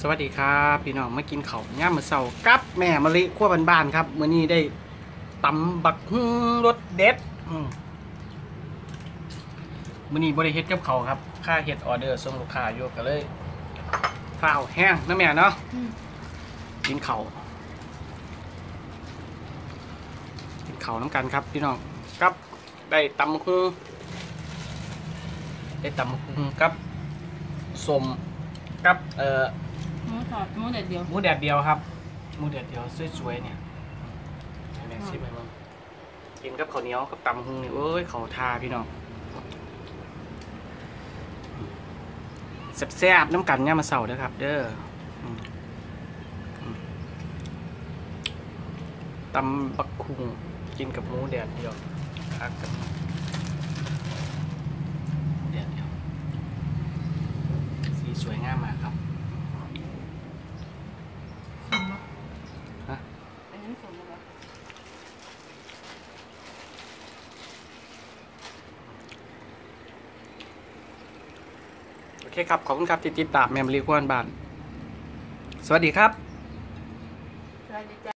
สวัสดีครับพี่น้องมากินข้าวย่ามมื้อเช้ากับแม่มะลิขั้วบ้านๆครับมื้อนี้ได้ตำบักฮุ่งรสเด็ดอืมมื้อนี้บ่ได้เฮ็ดกับเขาวครับ ค่าเฮ็ดออเดอร์ส่งลูกค้าอยู่ก็เลยฟ้าวแห้งนะแม่เนาะกินข้าวกินข้าวน้ำกันครับ พี่น้องกับได้ตำบักฮุ่งได้ตำบักฮุ่งกับสมกับเอ่อหมู ทอดหมูเด็ดเดียวหมูแดดเดียวครับหมูแดดเดียวสวยๆเนี่ยแม่ชิมให้มึงกินกับข้าวเหนียวกับตำหุงนี่เอ้ยเขาทาพี่น้องแซ่บๆน้ำกันเนี่ยามาเสาเด้อครับ เด้อตำบักคุงกินกับหมูแดดเดียวคักกันแดดเดียวสีสวยงามมากครับ สมปะ ฮะ อั นนี้สมปะโอเคครับ ขอบคุณครับที่ติดตามแมมรีควนบาน สวัสดีครับ